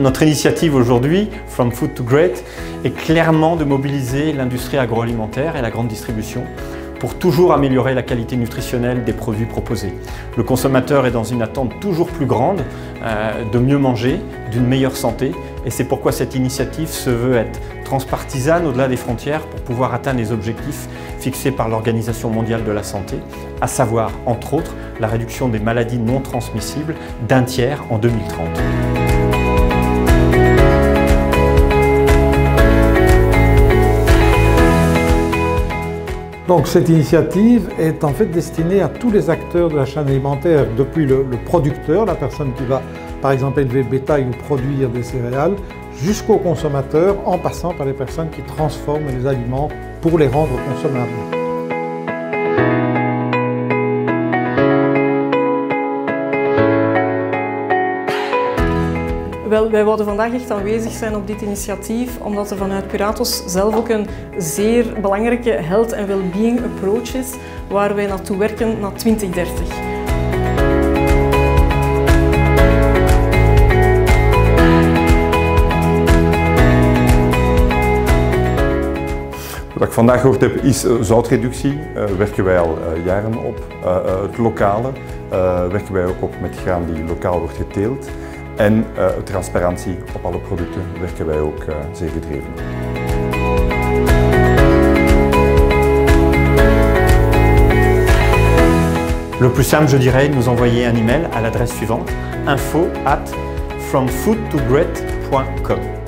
Notre initiative aujourd'hui, From Food to Great, est clairement de mobiliser l'industrie agroalimentaire et la grande distribution pour toujours améliorer la qualité nutritionnelle des produits proposés. Le consommateur est dans une attente toujours plus grande euh, de mieux manger, d'une meilleure santé et c'est pourquoi cette initiative se veut être transpartisane au-delà des frontières pour pouvoir atteindre les objectifs fixés par l'Organisation mondiale de la santé, à savoir entre autres la réduction des maladies non transmissibles d'un tiers en 2030. Donc cette initiative est en fait destinée à tous les acteurs de la chaîne alimentaire, depuis le, producteur, la personne qui va par exemple élever le bétail ou produire des céréales, jusqu'au consommateur, en passant par les personnes qui transforment les aliments pour les rendre consommables. Wel, wij wilden vandaag echt aanwezig zijn op dit initiatief, omdat er vanuit Piratos zelf ook een zeer belangrijke health and well-being approach is, waar wij naartoe werken naar 2030. Wat ik vandaag gehoord heb is uh, zoutreductie. Uh, werken wij al uh, jaren op. het lokale werken wij ook op met graan die lokaal wordt geteeld. En uh, transparantie op alle producten werken wij ook uh, zeer gedreven. Le plus simple, je dirais, nous envoyer un email à l'adresse suivante info at fromfoodtogreat.com.